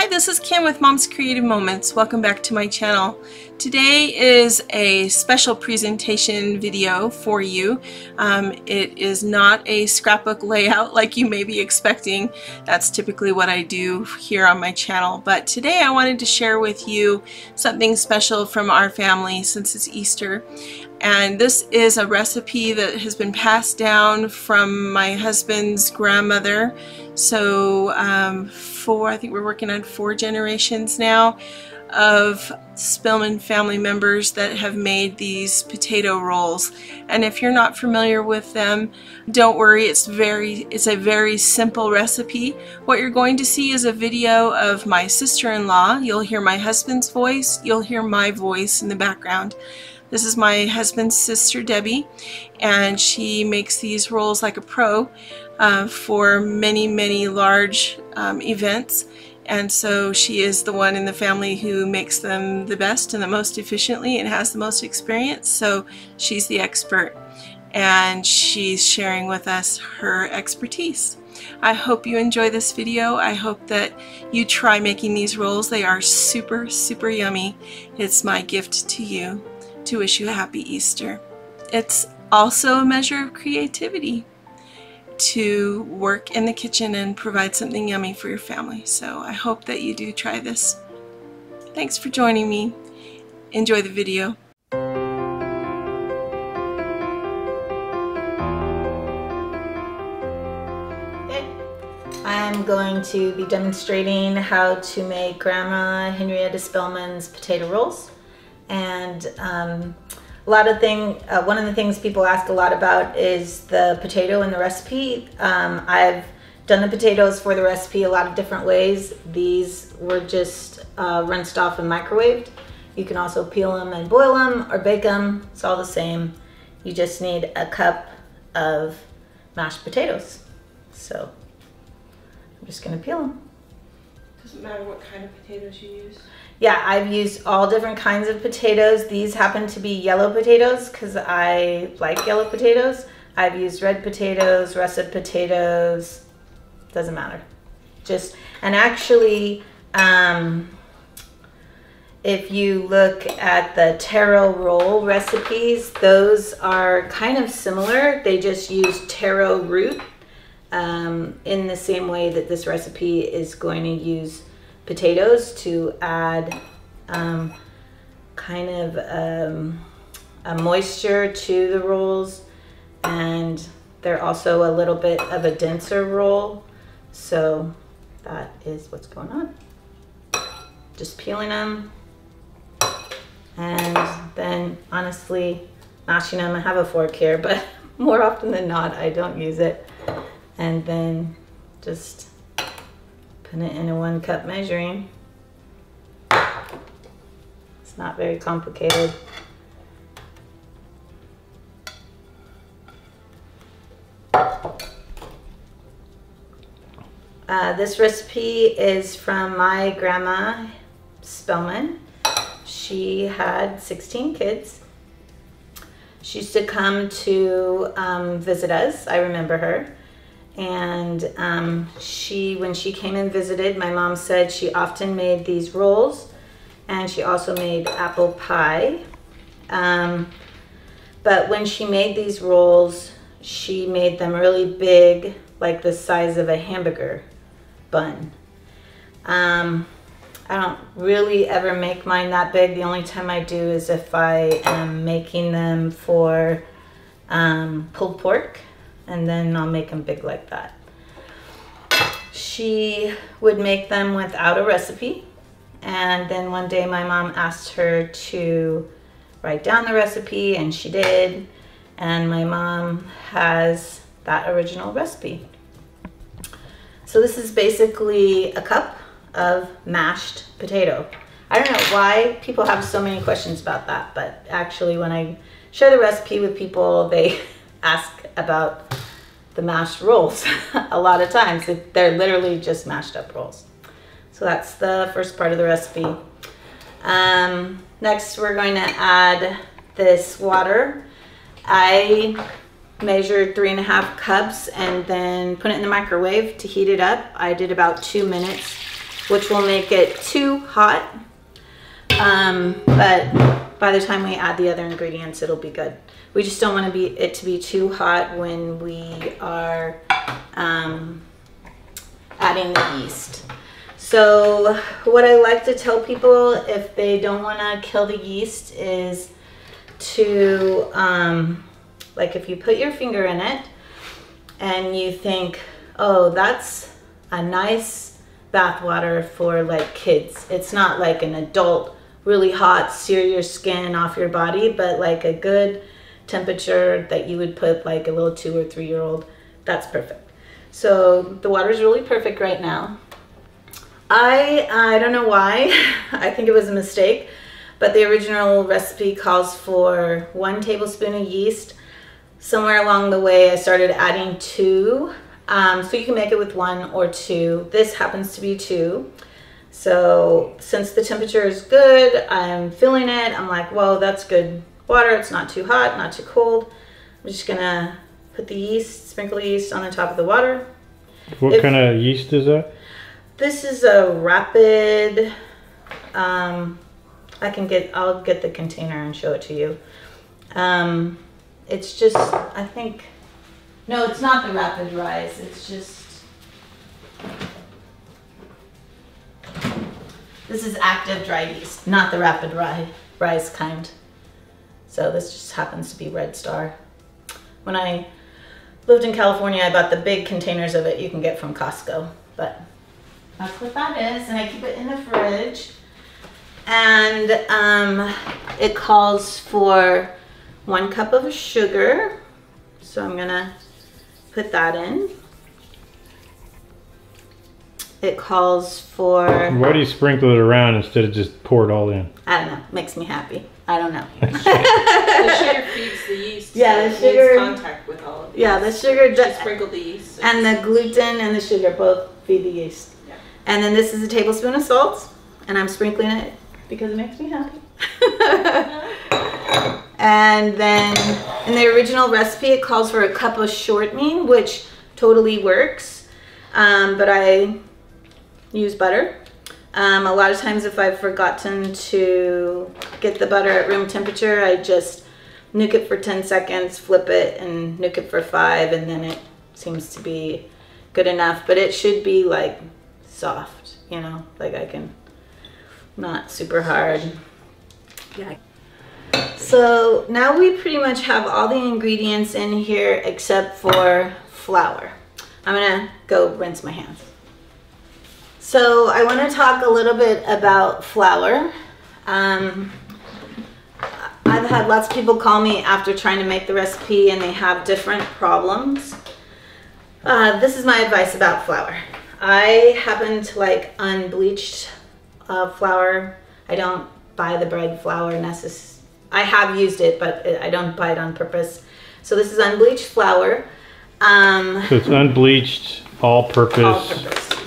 Hi, this is Kim with Mom's Creative Moments. Welcome back to my channel. Today is a special presentation video for you. Um, it is not a scrapbook layout like you may be expecting. That's typically what I do here on my channel. But today I wanted to share with you something special from our family since it's Easter. And this is a recipe that has been passed down from my husband's grandmother. So um, four, I think we're working on four generations now of Spilman family members that have made these potato rolls. And if you're not familiar with them, don't worry, it's very it's a very simple recipe. What you're going to see is a video of my sister-in-law. You'll hear my husband's voice, you'll hear my voice in the background. This is my husband's sister Debbie and she makes these rolls like a pro uh, for many many large um, events and so she is the one in the family who makes them the best and the most efficiently and has the most experience so she's the expert and she's sharing with us her expertise. I hope you enjoy this video. I hope that you try making these rolls. They are super, super yummy. It's my gift to you to wish you a happy Easter. It's also a measure of creativity to work in the kitchen and provide something yummy for your family. So I hope that you do try this. Thanks for joining me. Enjoy the video. I'm going to be demonstrating how to make Grandma Henrietta Spilman's potato rolls and um, a lot of thing uh, one of the things people ask a lot about is the potato in the recipe. Um, i've done the potatoes for the recipe a lot of different ways. These were just uh, rinsed off and microwaved. You can also peel them and boil them or bake them it's all the same. You just need a cup of mashed potatoes. So i'm just going to peel them doesn't matter what kind of potatoes you use yeah, I've used all different kinds of potatoes. These happen to be yellow potatoes because I like yellow potatoes. I've used red potatoes, russet potatoes, doesn't matter. Just, and actually, um, if you look at the taro roll recipes, those are kind of similar. They just use taro root um, in the same way that this recipe is going to use potatoes to add um, kind of um, a moisture to the rolls. And they're also a little bit of a denser roll. So that is what's going on. Just peeling them. And then honestly mashing them. I have a fork here but more often than not I don't use it and then just Put it in a one cup measuring. It's not very complicated. Uh, this recipe is from my grandma Spilman. She had 16 kids. She used to come to um, visit us. I remember her and um, she when she came and visited my mom said she often made these rolls and she also made apple pie. Um, but when she made these rolls she made them really big like the size of a hamburger bun. Um, I don't really ever make mine that big. The only time I do is if I am making them for um, pulled pork and then I'll make them big like that. She would make them without a recipe. And then one day my mom asked her to write down the recipe and she did. And my mom has that original recipe. So this is basically a cup of mashed potato. I don't know why people have so many questions about that, but actually when I share the recipe with people, they ask about the mashed rolls a lot of times. They're literally just mashed up rolls. So that's the first part of the recipe. Um, next, we're going to add this water. I measured three and a half cups and then put it in the microwave to heat it up. I did about two minutes which will make it too hot. Um, but by the time we add the other ingredients, it'll be good. We just don't want to be it to be too hot when we are um, adding the yeast. So what I like to tell people if they don't want to kill the yeast is to, um, like if you put your finger in it and you think, oh, that's a nice bath water for like kids. It's not like an adult, really hot, sear your skin off your body, but like a good temperature that you would put like a little two or three year old. That's perfect. So the water is really perfect right now. I I don't know why. I think it was a mistake, but the original recipe calls for one tablespoon of yeast. Somewhere along the way, I started adding two. Um, so you can make it with one or two. This happens to be two. So since the temperature is good, I'm filling it. I'm like, whoa, that's good water. It's not too hot, not too cold. I'm just gonna put the yeast, sprinkle yeast on the top of the water. What if, kind of yeast is that? This is a rapid, um, I can get, I'll get the container and show it to you. Um, it's just, I think, no, it's not the rapid rise. It's just, this is active dry yeast, not the rapid rise, kind. So this just happens to be Red Star. When I lived in California, I bought the big containers of it you can get from Costco. But that's what that is, and I keep it in the fridge. And um, it calls for one cup of sugar. So I'm gonna put that in. It calls for... Why do you sprinkle it around instead of just pour it all in? I don't know, makes me happy. I don't know. the sugar feeds the yeast. Yeah, the sugar. contact with all of Yeah, the sugar. Just sprinkle the yeast. And the gluten and the sugar both feed the yeast. Yeah. And then this is a tablespoon of salt, and I'm sprinkling it because it makes me happy. and then in the original recipe, it calls for a cup of shortening, which totally works. Um, but I use butter. Um, a lot of times if I've forgotten to get the butter at room temperature, I just nuke it for 10 seconds, flip it, and nuke it for five, and then it seems to be good enough. But it should be like soft, you know, like I can, not super hard. Yeah. So now we pretty much have all the ingredients in here except for flour. I'm gonna go rinse my hands. So I want to talk a little bit about flour. Um, I've had lots of people call me after trying to make the recipe and they have different problems. Uh, this is my advice about flour. I happen to like unbleached uh, flour. I don't buy the bread flour necessarily. I have used it, but I don't buy it on purpose. So this is unbleached flour. Um, so it's unbleached, all-purpose. All-purpose.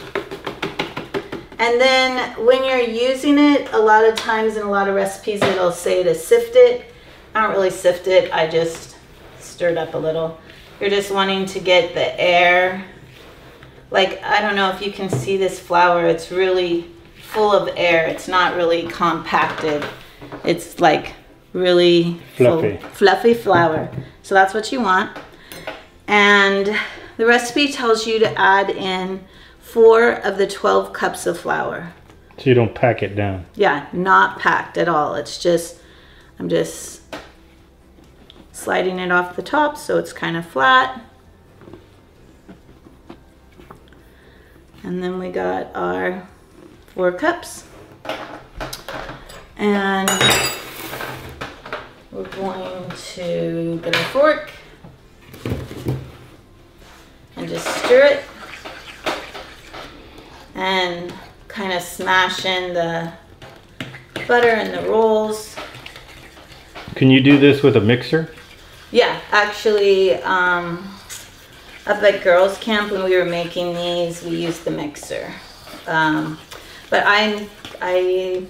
And then when you're using it, a lot of times in a lot of recipes, it'll say to sift it. I don't really sift it. I just stir it up a little. You're just wanting to get the air. Like, I don't know if you can see this flour. It's really full of air. It's not really compacted. It's like really fluffy, full, fluffy flour. So that's what you want. And the recipe tells you to add in four of the 12 cups of flour. So you don't pack it down? Yeah, not packed at all. It's just, I'm just sliding it off the top so it's kind of flat. And then we got our four cups. And we're going to get a fork and just stir it and kind of smash in the butter and the rolls. Can you do this with a mixer? Yeah, actually, um, up at girls camp when we were making these, we used the mixer. Um, but I, I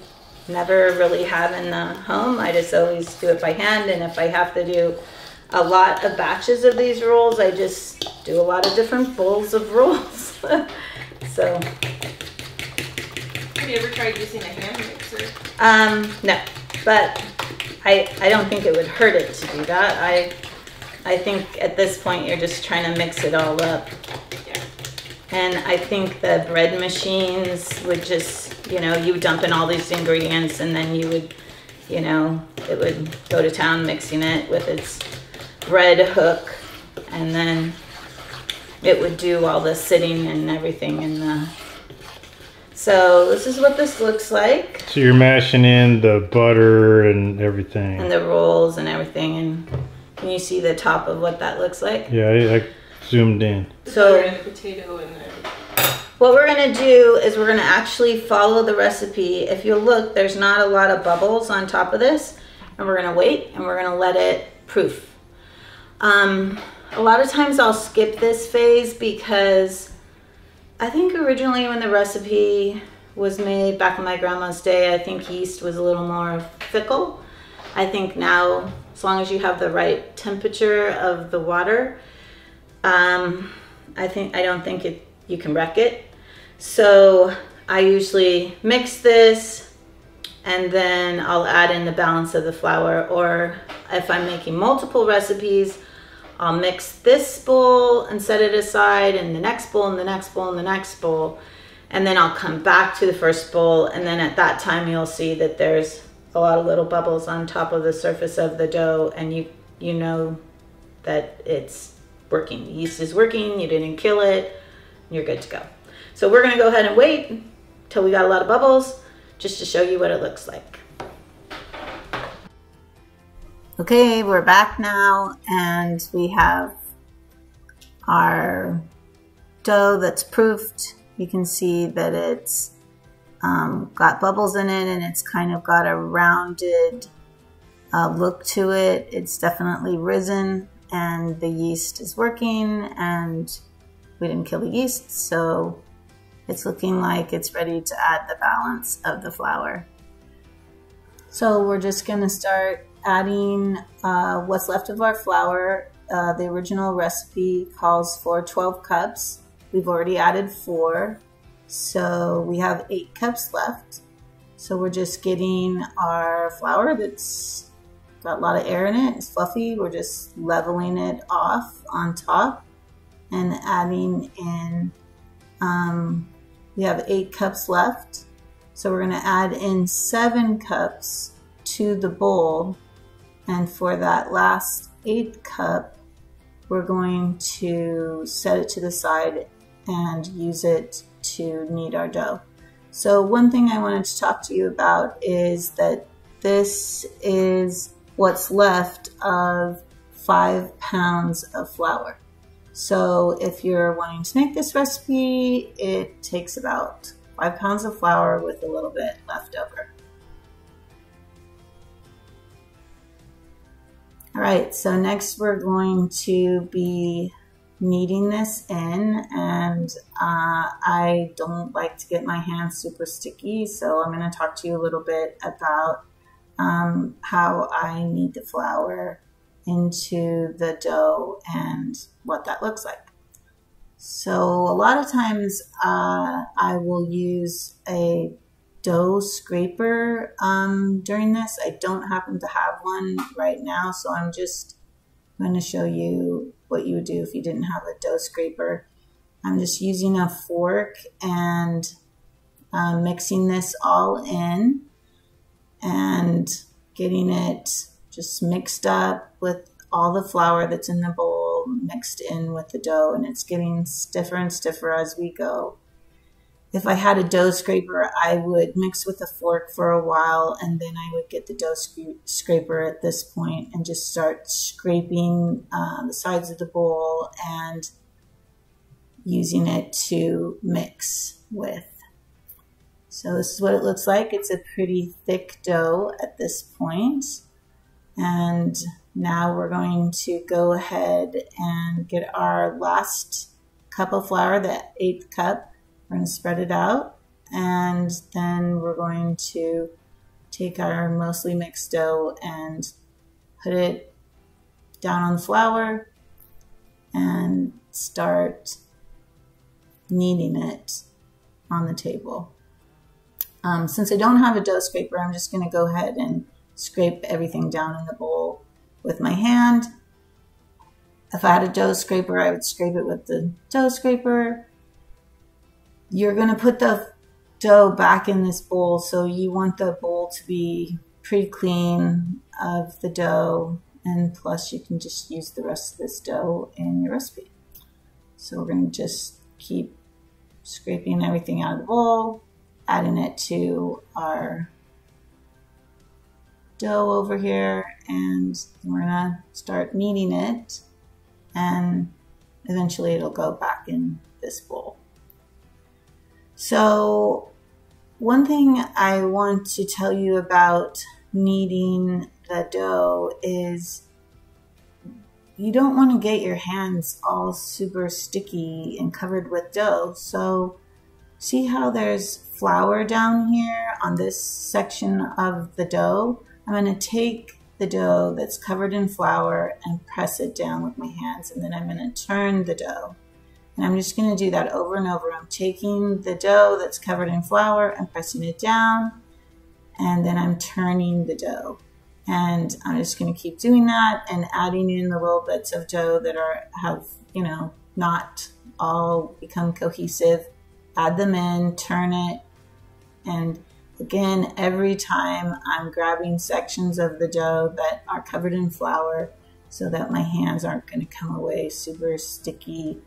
never really have in the home. I just always do it by hand. And if I have to do a lot of batches of these rolls, I just do a lot of different bowls of rolls. so Have you ever tried using a hand mixer? Um, no, but I, I don't think it would hurt it to do that. I, I think at this point you're just trying to mix it all up. Yeah. And I think the bread machines would just, you know, you dump in all these ingredients and then you would, you know, it would go to town mixing it with its bread hook and then it would do all the sitting and everything in the. So this is what this looks like So you're mashing in the butter and everything. and the rolls and everything and can you see the top of what that looks like? yeah, I, I zoomed in. So- and the potato and the What we're gonna do is we're gonna actually follow the recipe. If you look, there's not a lot of bubbles on top of this, and we're gonna wait and we're gonna let it proof. Um, a lot of times I'll skip this phase because I think originally when the recipe was made back in my grandma's day, I think yeast was a little more fickle. I think now, as long as you have the right temperature of the water, um, I think I don't think it you can wreck it. So I usually mix this and then I'll add in the balance of the flour or if I'm making multiple recipes, I'll mix this bowl and set it aside and the next bowl and the next bowl and the next bowl. And then I'll come back to the first bowl and then at that time you'll see that there's a lot of little bubbles on top of the surface of the dough and you you know that it's working. The yeast is working, you didn't kill it, you're good to go. So we're gonna go ahead and wait till we got a lot of bubbles just to show you what it looks like. Okay, we're back now and we have our dough that's proofed. You can see that it's um, got bubbles in it and it's kind of got a rounded uh, look to it. It's definitely risen and the yeast is working and we didn't kill the yeast, so it's looking like it's ready to add the balance of the flour. So we're just gonna start adding uh, what's left of our flour. Uh, the original recipe calls for 12 cups. We've already added four, so we have eight cups left. So we're just getting our flour that's got a lot of air in it. It's fluffy. We're just leveling it off on top and adding in, um, we have eight cups left. So we're gonna add in seven cups to the bowl. And for that last eighth cup, we're going to set it to the side and use it to knead our dough. So one thing I wanted to talk to you about is that this is what's left of five pounds of flour. So if you're wanting to make this recipe, it takes about five pounds of flour with a little bit left over. All right, so next we're going to be kneading this in and uh, I don't like to get my hands super sticky, so I'm going to talk to you a little bit about um, how I knead the flour into the dough and what that looks like. So a lot of times uh, I will use a dough scraper um, during this. I don't happen to have one right now, so I'm just going to show you what you would do if you didn't have a dough scraper. I'm just using a fork and uh, mixing this all in and getting it just mixed up with all the flour that's in the bowl mixed in with the dough and it's getting stiffer and stiffer as we go. If I had a dough scraper, I would mix with a fork for a while and then I would get the dough scraper at this point and just start scraping uh, the sides of the bowl and using it to mix with. So this is what it looks like. It's a pretty thick dough at this point. And now we're going to go ahead and get our last cup of flour, the eighth cup. We're going to spread it out. And then we're going to take our mostly mixed dough and put it down on the flour and start kneading it on the table. Um, since I don't have a dough scraper, I'm just going to go ahead and scrape everything down in the bowl with my hand. If I had a dough scraper, I would scrape it with the dough scraper. You're going to put the dough back in this bowl, so you want the bowl to be pretty clean of the dough, and plus you can just use the rest of this dough in your recipe. So we're going to just keep scraping everything out of the bowl, adding it to our dough over here, and we're going to start kneading it and eventually it'll go back in this bowl. So one thing I want to tell you about kneading the dough is you don't want to get your hands all super sticky and covered with dough. So see how there's flour down here on this section of the dough? I'm going to take the dough that's covered in flour and press it down with my hands. And then I'm going to turn the dough. And I'm just going to do that over and over. I'm taking the dough that's covered in flour and pressing it down. And then I'm turning the dough. And I'm just going to keep doing that and adding in the little bits of dough that are have, you know, not all become cohesive. Add them in, turn it, and Again, every time I'm grabbing sections of the dough that are covered in flour so that my hands aren't going to come away super sticky.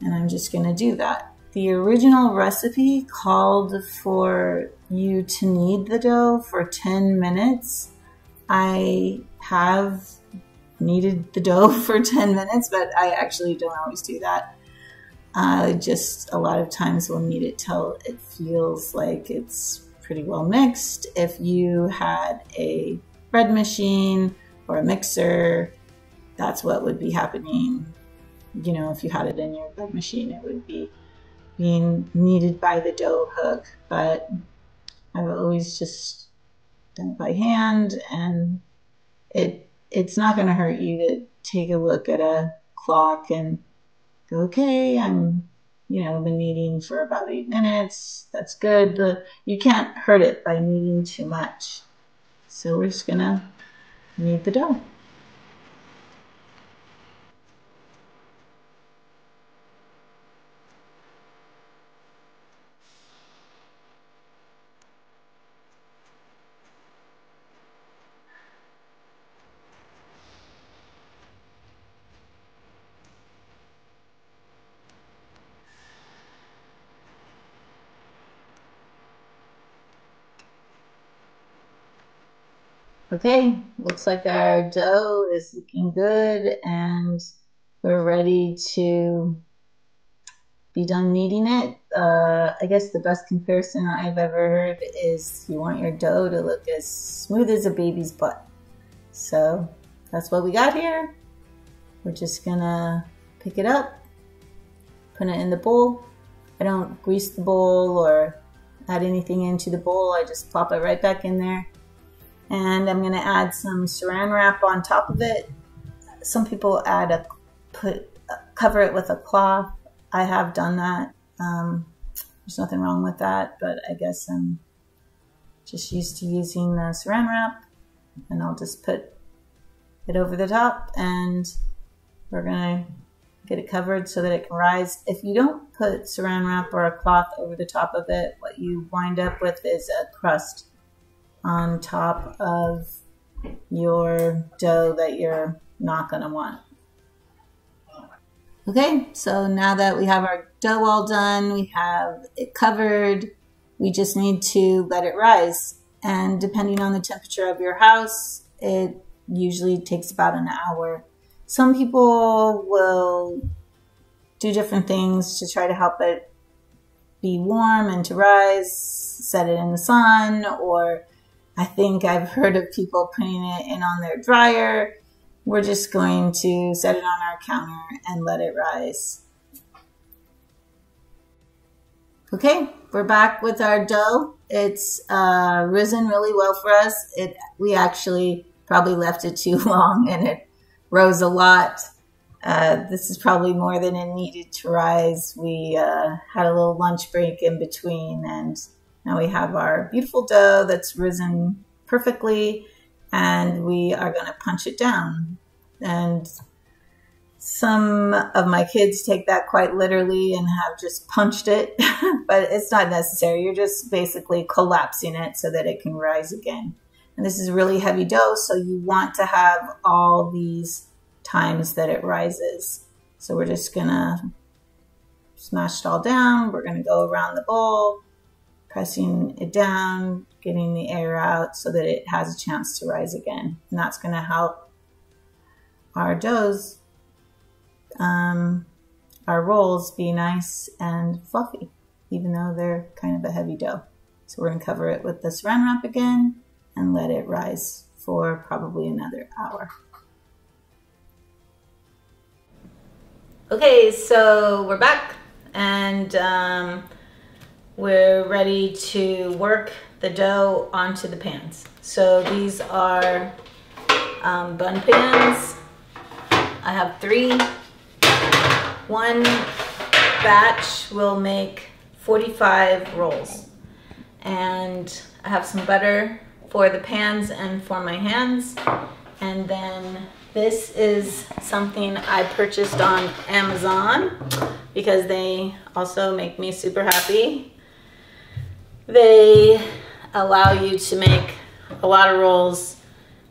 And I'm just going to do that. The original recipe called for you to knead the dough for 10 minutes. I have kneaded the dough for 10 minutes, but I actually don't always do that. I uh, just a lot of times we'll knead it till it feels like it's pretty well mixed. If you had a bread machine or a mixer, that's what would be happening. You know, if you had it in your bread machine, it would be being kneaded by the dough hook. But I've always just done it by hand, and it it's not going to hurt you to take a look at a clock and go, okay, I'm you know, been kneading for about eight minutes. That's good. The, you can't hurt it by kneading too much. So we're just gonna knead the dough. Okay, looks like our dough is looking good and we're ready to be done kneading it. Uh, I guess the best comparison I've ever heard is you want your dough to look as smooth as a baby's butt. So that's what we got here. We're just gonna pick it up, put it in the bowl. I don't grease the bowl or add anything into the bowl. I just plop it right back in there and I'm going to add some saran wrap on top of it. Some people add a put cover it with a cloth. I have done that. Um, there's nothing wrong with that, but I guess I'm just used to using the saran wrap, and I'll just put it over the top, and we're gonna get it covered so that it can rise. If you don't put saran wrap or a cloth over the top of it, what you wind up with is a crust on top of your dough that you're not going to want. Okay, so now that we have our dough all done, we have it covered, we just need to let it rise. And depending on the temperature of your house, it usually takes about an hour. Some people will do different things to try to help it be warm and to rise, set it in the sun, or I think I've heard of people putting it in on their dryer. We're just going to set it on our counter and let it rise. Okay, we're back with our dough. It's uh, risen really well for us. It We actually probably left it too long and it rose a lot. Uh, this is probably more than it needed to rise. We uh, had a little lunch break in between and Now we have our beautiful dough that's risen perfectly and we are going to punch it down. And some of my kids take that quite literally and have just punched it, but it's not necessary. You're just basically collapsing it so that it can rise again. And this is really heavy dough, so you want to have all these times that it rises. So we're just gonna smash it all down. We're gonna go around the bowl, pressing it down, getting the air out so that it has a chance to rise again. And that's gonna help our doughs, um, our rolls be nice and fluffy, even though they're kind of a heavy dough. So we're gonna cover it with the saran wrap again and let it rise for probably another hour. Okay, so we're back and um, we're ready to work the dough onto the pans. So these are um, bun pans. I have three. One batch will make 45 rolls. And I have some butter for the pans and for my hands. And then this is something I purchased on Amazon because they also make me super happy. They allow you to make a lot of rolls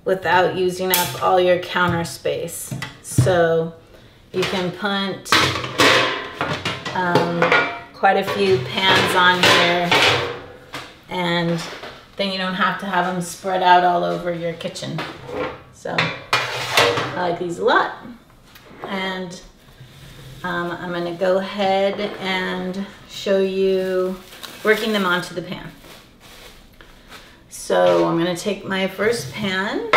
without using up all your counter space. So you can put um, quite a few pans on here and then you don't have to have them spread out all over your kitchen. So I like these a lot. And um, I'm gonna go ahead and show you working them onto the pan. So I'm gonna take my first pan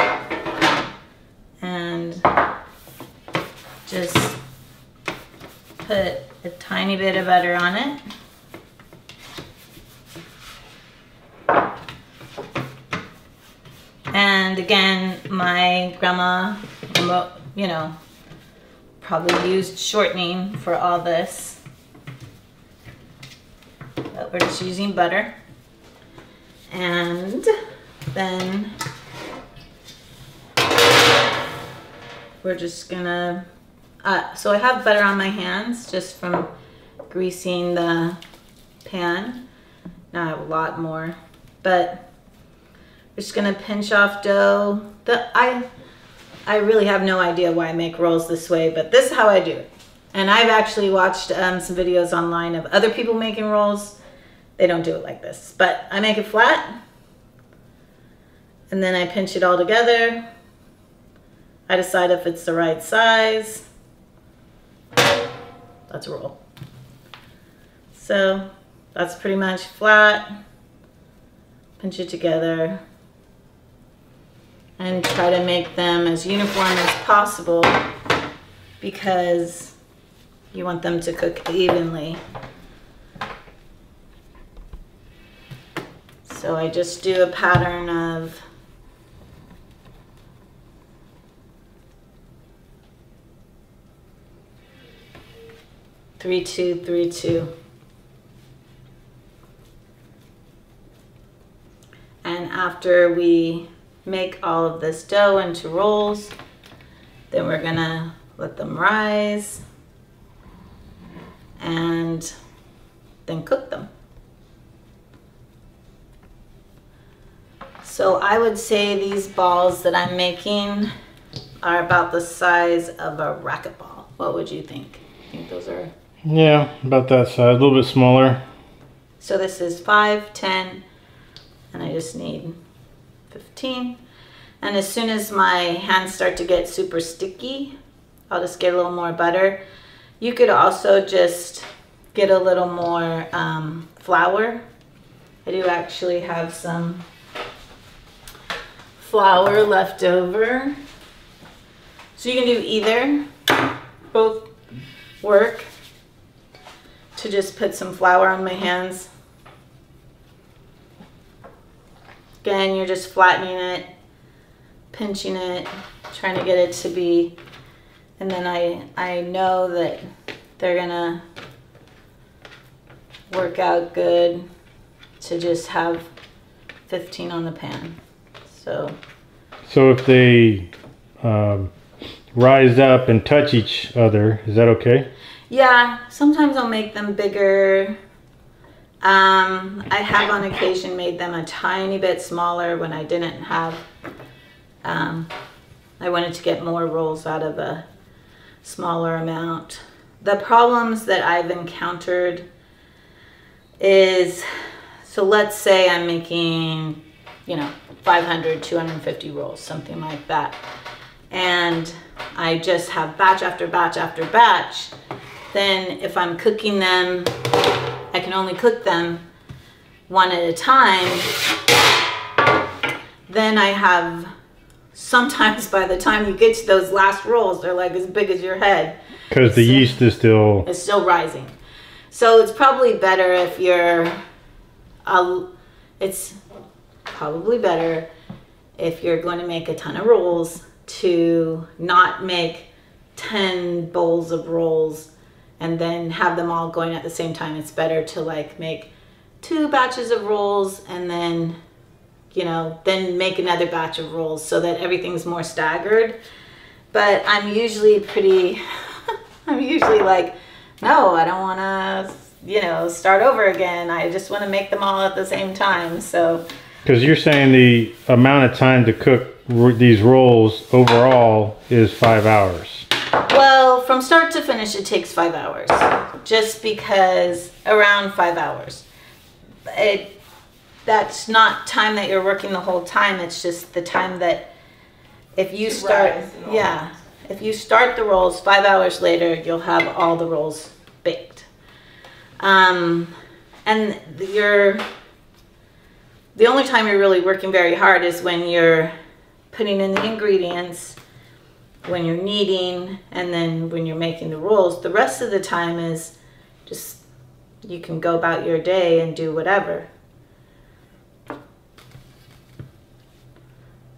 and just put a tiny bit of butter on it. And again, my grandma, you know, probably used shortening for all this. We're just using butter. And then we're just gonna, uh, so I have butter on my hands just from greasing the pan. Now I have a lot more, but we're just gonna pinch off dough. The, I, I really have no idea why I make rolls this way, but this is how I do it. And I've actually watched um, some videos online of other people making rolls. They don't do it like this, but I make it flat. And then I pinch it all together. I decide if it's the right size. That's a roll. So that's pretty much flat. Pinch it together and try to make them as uniform as possible because you want them to cook evenly. So I just do a pattern of three, two, three, two. And after we make all of this dough into rolls. Then we're gonna let them rise and then cook them. So I would say these balls that I'm making are about the size of a racquetball. What would you think? I think those are... Yeah, about that size, a little bit smaller. So this is 5, 10, and I just need 15. And as soon as my hands start to get super sticky, I'll just get a little more butter. You could also just get a little more um, flour. I do actually have some flour left over. So you can do either, both work to just put some flour on my hands Again, you're just flattening it, pinching it, trying to get it to be, and then I, I know that they're gonna work out good to just have 15 on the pan. So So if they um, rise up and touch each other, is that okay? yeah, sometimes I'll make them bigger. Um, I have on occasion made them a tiny bit smaller when I didn't have. Um, I wanted to get more rolls out of a smaller amount. The problems that I've encountered is so let's say I'm making, you know, 500, 250 rolls, something like that. And I just have batch after batch after batch. Then if I'm cooking them, I can only cook them one at a time. Then I have sometimes by the time you get to those last rolls, they're like as big as your head. Because the So- yeast is still. It's still rising. So it's probably better if you're, uh, it's probably better if you're going to make a ton of rolls to not make 10 bowls of rolls and then have them all going at the same time. It's better to like make two batches of rolls and then, you know, then make another batch of rolls so that everything's more staggered. But I'm usually pretty, I'm usually like, no, I don't want to, you know, start over again. I just want to make them all at the same time. So, Because you're saying the amount of time to cook these rolls overall is five hours. well, from start to finish, it takes five hours, just because around five hours. It that's not time that you're working the whole time. It's just the time that if you start, rise and all yeah, if you start the rolls five hours later, you'll have all the rolls baked. Um, and you're the only time you're really working very hard is when you're putting in the ingredients, when you're kneading, and then when you're making the rolls. The rest of the time is just you can go about your day and do whatever.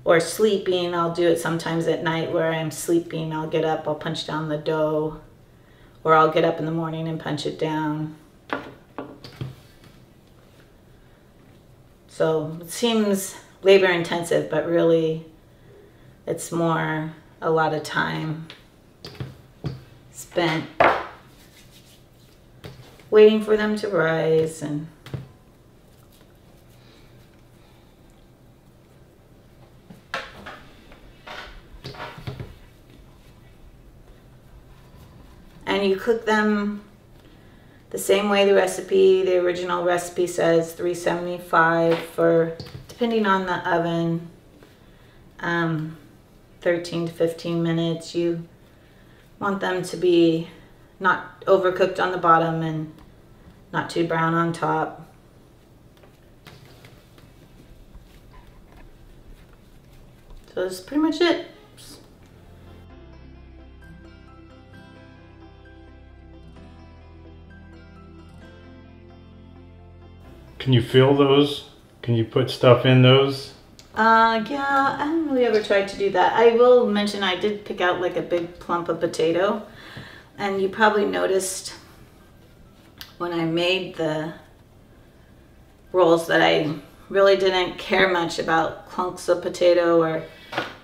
Or sleeping, I'll do it sometimes at night where I'm sleeping. I'll get up, I'll punch down the dough, or I'll get up in the morning and punch it down. So it seems labor intensive, but really it's more a lot of time spent waiting for them to rise and and you cook them the same way the recipe the original recipe says 375 for depending on the oven um, 13 to 15 minutes. You want them to be not overcooked on the bottom and not too brown on top. So that's pretty much it Can you fill those? Can you put stuff in those? Uh, yeah, I haven't really ever tried to do that. I will mention I did pick out like a big plump of potato, and you probably noticed when I made the rolls that I really didn't care much about clunks of potato or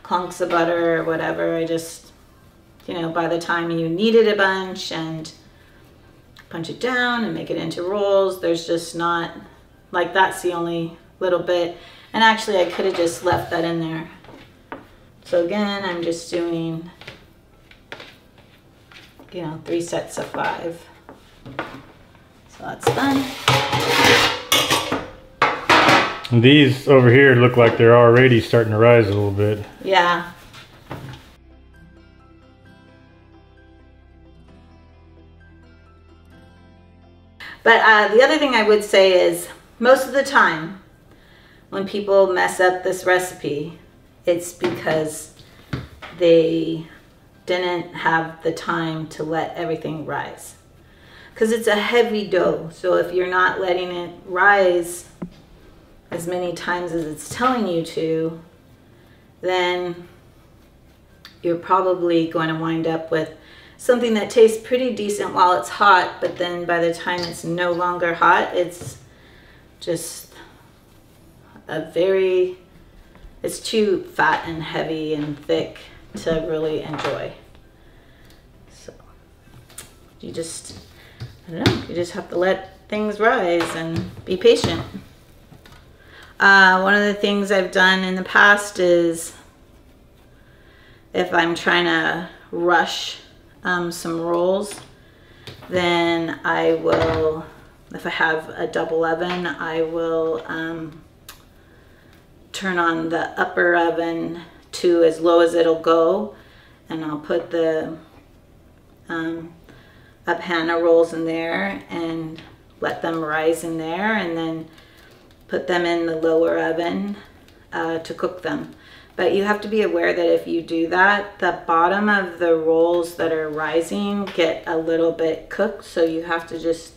clunks of butter or whatever. I just, you know, by the time you it a bunch and punch it down and make it into rolls, there's just not, like that's the only little bit. And actually I could have just left that in there. So again, I'm just doing, you know, three sets of five. So that's done. And these over here look like they're already starting to rise a little bit. Yeah. But uh, the other thing I would say is most of the time when people mess up this recipe, it's because they didn't have the time to let everything rise. Because it's a heavy dough. So if you're not letting it rise as many times as it's telling you to, then you're probably going to wind up with something that tastes pretty decent while it's hot, but then by the time it's no longer hot, it's just a very, it's too fat and heavy and thick to really enjoy. So you just, I don't know, you just have to let things rise and be patient. Uh, one of the things I've done in the past is if I'm trying to rush um, some rolls, then I will, if I have a double oven, I will um, turn on the upper oven to as low as it'll go and I'll put the um, up Hannah rolls in there and let them rise in there and then put them in the lower oven uh, to cook them. But you have to be aware that if you do that, the bottom of the rolls that are rising get a little bit cooked. So you have to just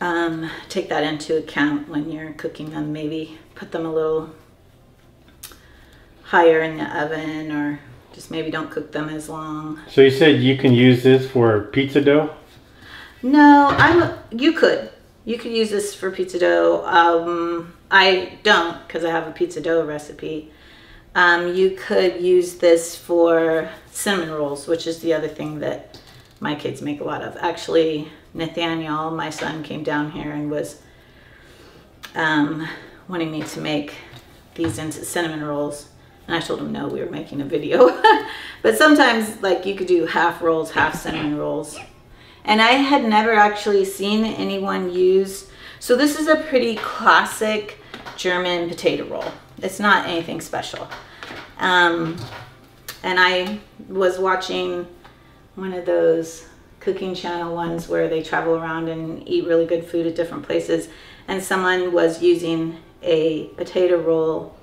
um, take that into account when you're cooking them. Maybe put them a little higher in the oven or just maybe don't cook them as long. So you said you can use this for pizza dough? No, I'm. You could. You could use this for pizza dough. Um, I don't because I have a pizza dough recipe. Um, you could use this for cinnamon rolls, which is the other thing that my kids make a lot of. Actually, Nathaniel, my son, came down here and was um, wanting me to make these into cinnamon rolls. And I told him no, we were making a video. but sometimes, like, you could do half rolls, half cinnamon rolls. And I had never actually seen anyone use, so this is a pretty classic German potato roll. It's not anything special. Um, and I was watching one of those cooking channel ones where they travel around and eat really good food at different places. And someone was using a potato roll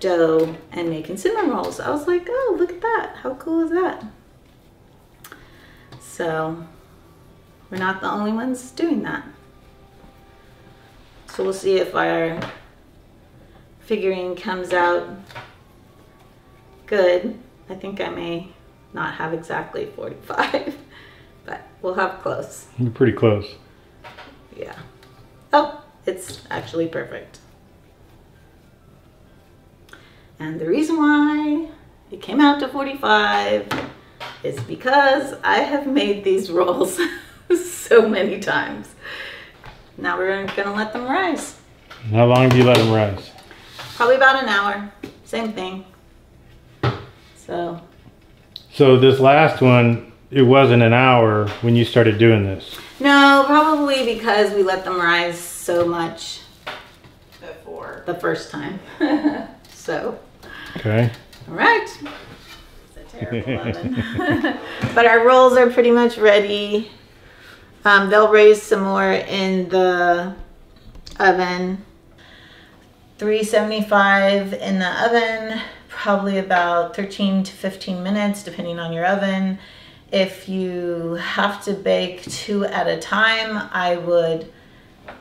dough and making cinnamon rolls. I was like, oh, look at that. How cool is that? So we're not the only ones doing that. So we'll see if our figurine comes out good. I think I may not have exactly 45, but we'll have close. You're pretty close. Yeah. Oh, it's actually perfect. And the reason why it came out to 45 is because I have made these rolls so many times. Now we're gonna let them rise. How long do you let them rise? Probably about an hour. Same thing. So. So this last one, it wasn't an hour when you started doing this. No, probably because we let them rise so much Before. the first time. so. Okay. All right. It's a terrible oven. but our rolls are pretty much ready. Um, they'll raise some more in the oven. 375 in the oven, probably about 13 to 15 minutes, depending on your oven. If you have to bake two at a time, I would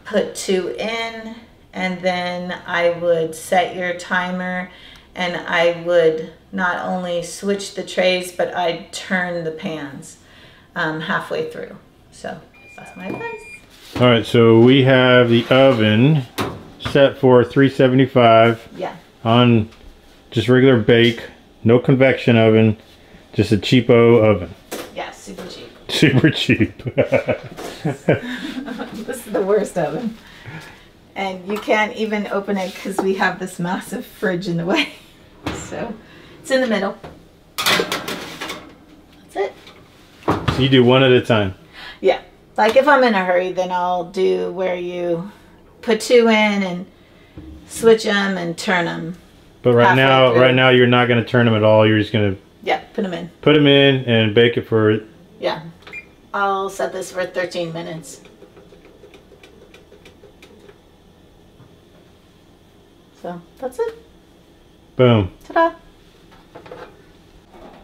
put two in and then I would set your timer and I would not only switch the trays, but I'd turn the pans um, halfway through. So that's my advice. All right, so we have the oven set for 375 Yeah. on just regular bake, no convection oven, just a cheapo oven. Yeah, super cheap. Super cheap. this is the worst oven. And you can't even open it because we have this massive fridge in the way. So it's in the middle. That's it. so you do one at a time. Yeah. Like if I'm in a hurry, then I'll do where you put two in and switch them and turn them. But right now, through. right now you're not going to turn them at all. You're just going to Yeah, put them in. put them in and bake it for Yeah. I'll set this for 13 minutes. So that's it. boom. Ta-da!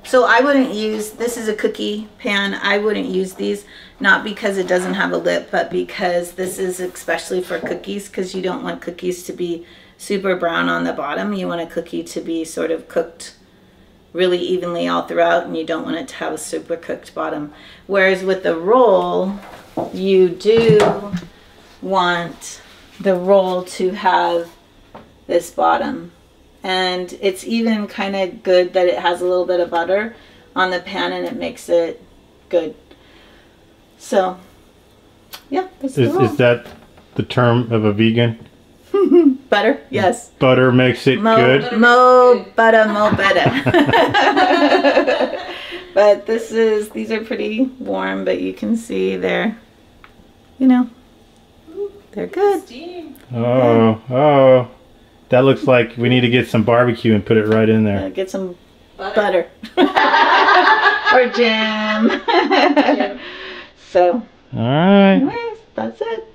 So I wouldn't use, this is a cookie pan, I wouldn't use these, not because it doesn't have a lip, but because this is especially for cookies, because you don't want cookies to be super brown on the bottom. You want a cookie to be sort of cooked really evenly all throughout, and you don't want it to have a super cooked bottom. Whereas with the roll, you do want the roll to have this bottom. And it's even kind of good that it has a little bit of butter on the pan and it makes it good. So, yeah, Is, is that the term of a vegan? butter? Yes. Butter makes it Mo, good. mo butter, mo better. but this is, these are pretty warm, but you can see they're, you know, they're good. Steam. Oh, oh. That looks like we need to get some barbecue and put it right in there. Uh, get some Butter. butter or jam. Jam. so, All right. anyways, that's it.